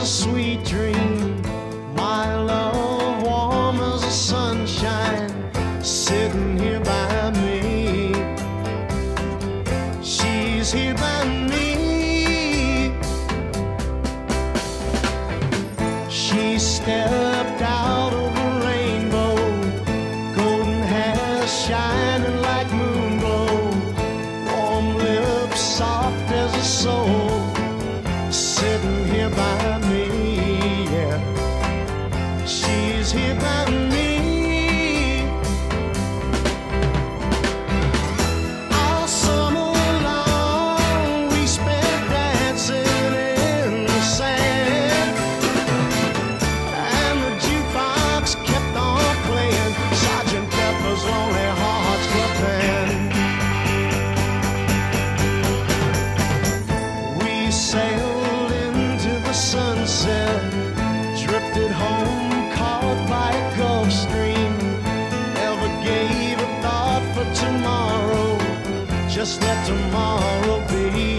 a sweet dream. My love warm as the sunshine. Sitting here by me. She's here by me. She stepped out of a rainbow. Golden hair shining like moon glow. Warm lips soft as a soul. Sitting here by me. She's here by me. Just let tomorrow be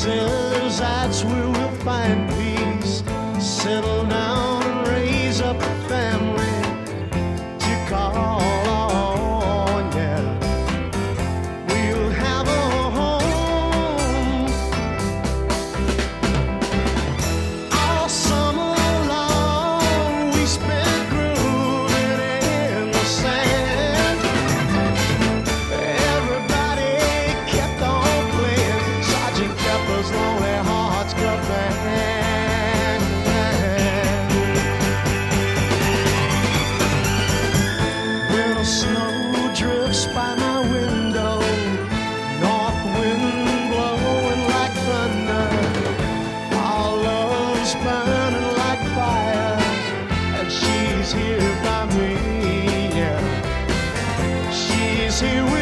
Sailors, that's where we'll find peace. Settle down. kiss by my window. North wind blowing like thunder. Our love's burning like fire, and she's here by me. Yeah, she's here. with.